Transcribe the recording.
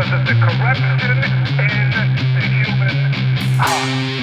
because of the corruption in the human heart.